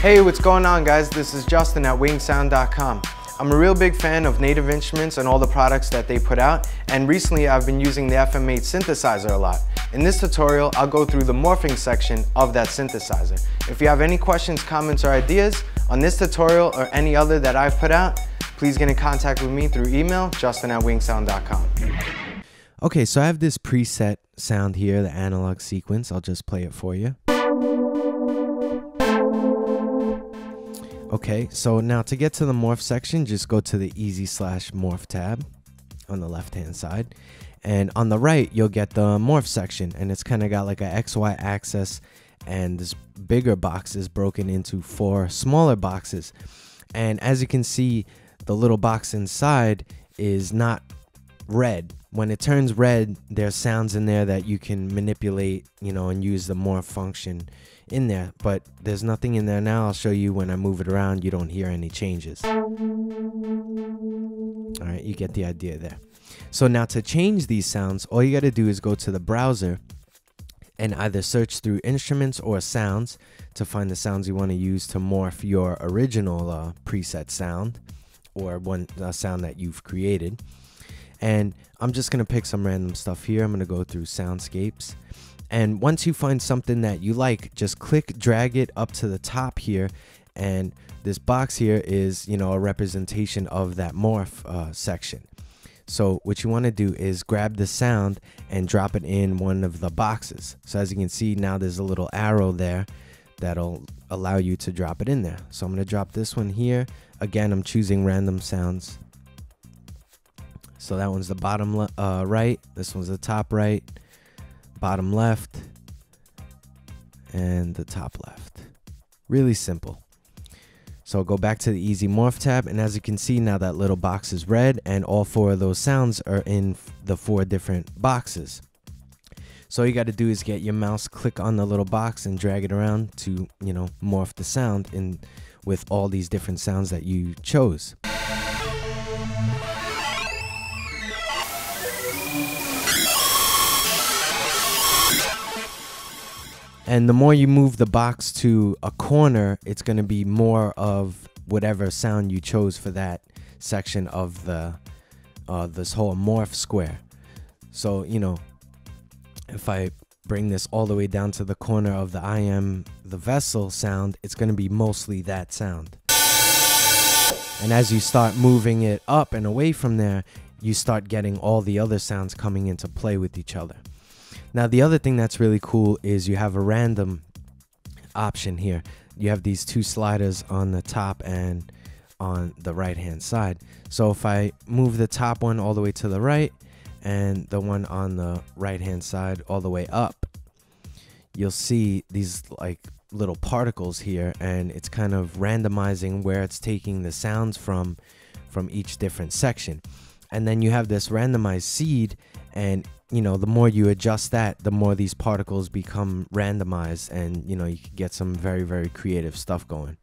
Hey, what's going on guys? This is Justin at winksound.com. I'm a real big fan of Native Instruments and all the products that they put out, and recently I've been using the FM8 synthesizer a lot. In this tutorial, I'll go through the morphing section of that synthesizer. If you have any questions, comments, or ideas on this tutorial or any other that I've put out, please get in contact with me through email, justin at winksound.com. Okay, so I have this preset sound here, the analog sequence. I'll just play it for you. Okay, so now to get to the morph section, just go to the easy slash morph tab on the left hand side. And on the right, you'll get the morph section, and it's kind of got like a XY axis, and this bigger box is broken into four smaller boxes. And as you can see, the little box inside is not red. When it turns red, there's sounds in there that you can manipulate, you know, and use the morph function in there, but there's nothing in there now. I'll show you when I move it around, you don't hear any changes. All right, you get the idea there. So now to change these sounds, all you got to do is go to the browser and either search through instruments or sounds to find the sounds you want to use to morph your original uh, preset sound or one uh, sound that you've created. And I'm just going to pick some random stuff here. I'm going to go through soundscapes and once you find something that you like, just click, drag it up to the top here. And this box here is, you know, a representation of that morph uh, section. So what you want to do is grab the sound and drop it in one of the boxes. So as you can see now there's a little arrow there that'll allow you to drop it in there. So I'm going to drop this one here. Again, I'm choosing random sounds. So that one's the bottom uh, right. This one's the top right bottom left, and the top left. Really simple. So I'll go back to the easy morph tab and as you can see now that little box is red and all four of those sounds are in the four different boxes. So all you got to do is get your mouse, click on the little box and drag it around to, you know, morph the sound in with all these different sounds that you chose. And the more you move the box to a corner, it's going to be more of whatever sound you chose for that section of the uh, this whole morph square. So, you know, if I bring this all the way down to the corner of the I am the vessel sound, it's going to be mostly that sound. And as you start moving it up and away from there, you start getting all the other sounds coming into play with each other. Now, the other thing that's really cool is you have a random option here. You have these two sliders on the top and on the right hand side. So if I move the top one all the way to the right and the one on the right hand side all the way up, you'll see these like little particles here and it's kind of randomizing where it's taking the sounds from from each different section. And then you have this randomized seed and you know the more you adjust that the more these particles become randomized and you know you can get some very very creative stuff going.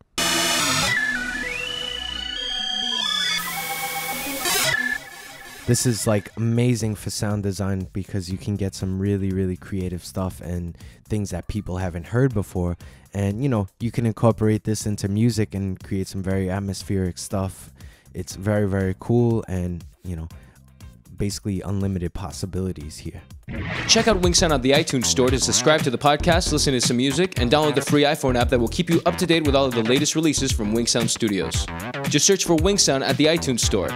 This is like amazing for sound design because you can get some really really creative stuff and things that people haven't heard before. And you know you can incorporate this into music and create some very atmospheric stuff. It's very very cool and you know basically unlimited possibilities here. Check out WinkSound on the iTunes Store to subscribe to the podcast, listen to some music, and download the free iPhone app that will keep you up to date with all of the latest releases from WinkSound Studios. Just search for WinkSound at the iTunes Store.